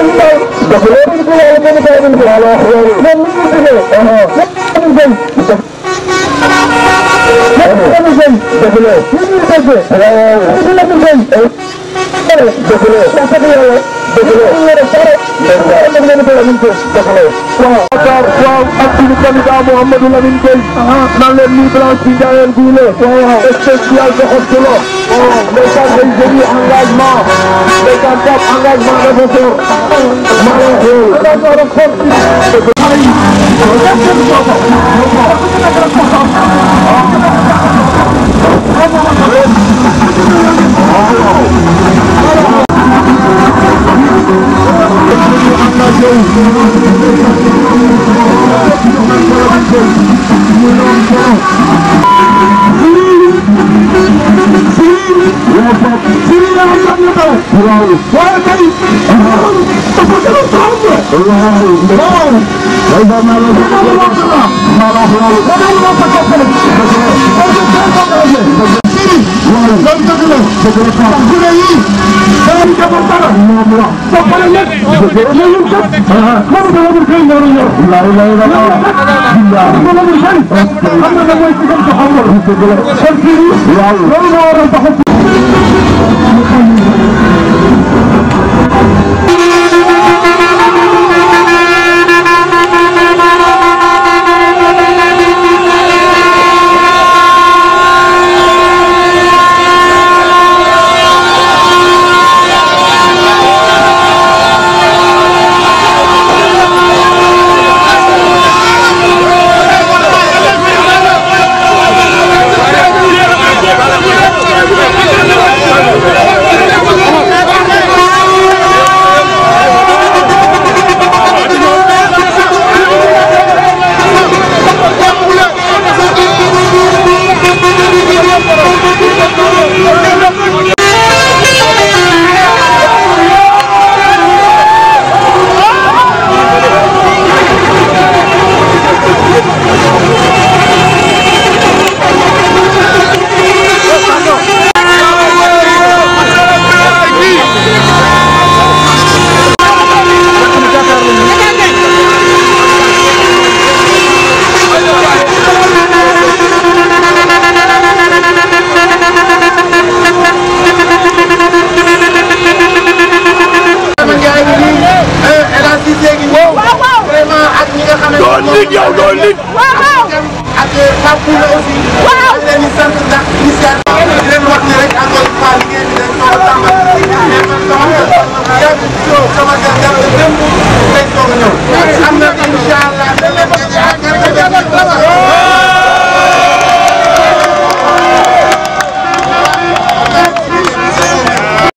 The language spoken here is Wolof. Mouhamadou Lamine Gueye nan leen nuyu blanche bi jaayeen guule spécial joxos solo mesaj menjadi engagement, mesaj tetap engagement dan betul. Malah, orang orang pun, hari, orang orang pun, orang orang pun. taxaw. waaw waaye tey. waaw dafa gën a taxaw nga. waaw waaw. waaye daal maa ngi lay wax. maa ngi lay wax. maa ngi wax ak képpel. parce que. parce que tey boo ko defee. parce que. waaw loolu dëgg la. dëgg la taxaw. ndax gune yi. dañoo ñu defoon dara. ñoo mu wax. ba pare ñett. dëgg la mais ñun kat. man de la muy kër ñor ñor. waaw waaw waaw. waaw. man de la muy kër. xam nga da ngay ci gën taxaw loolu. dëgg la. kon kii bi. waaw loolu moo waral taxaw. doon nit yow doon nit. waaw ak Pape Koule aussi. waaw ak leen di sant ndax